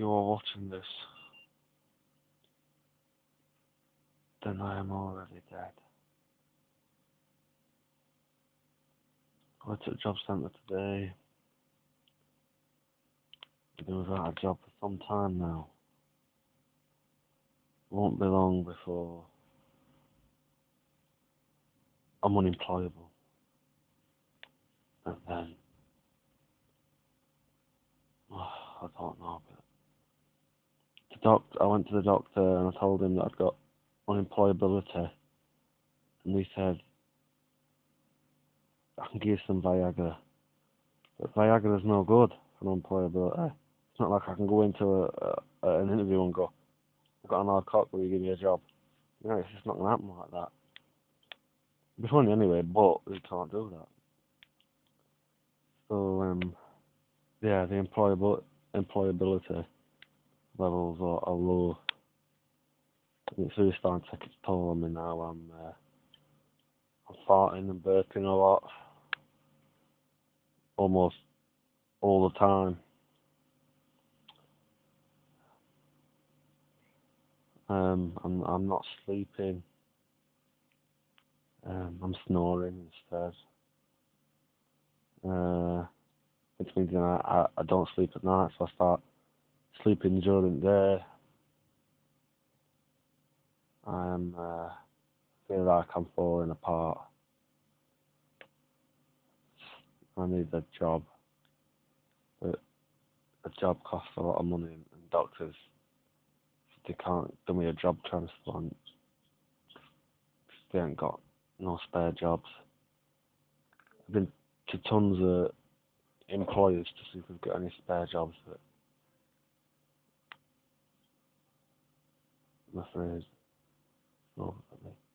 you are watching this, then I am already dead. I went to the job centre today. I've been without a job for some time now. It won't be long before I'm unemployable. And then, oh, I don't know, but doctor, I went to the doctor and I told him that I'd got unemployability, and he said I can give you some Viagra, but Viagra's no good for unemployability. It's not like I can go into a, a, an interview and go, I've got an hard cock, will you give me a job? You know, it's just not gonna happen like that. It'd be funny anyway, but we can't do that. So um, yeah, the employable employability levels are, are low. It's really starting to take its toll on me now. I'm uh, I'm farting and burping a lot, almost all the time. Um, I'm I'm not sleeping. Um, I'm snoring instead. Uh, which means know, I, I don't sleep at night, so I start sleeping during the day. I'm uh, feel like I'm falling apart. I need a job, but a job costs a lot of money, and doctors they can't give me a job transplant. They ain't got no spare jobs. I've been to tons of employers to see if we've got any spare jobs, but Afraid for me.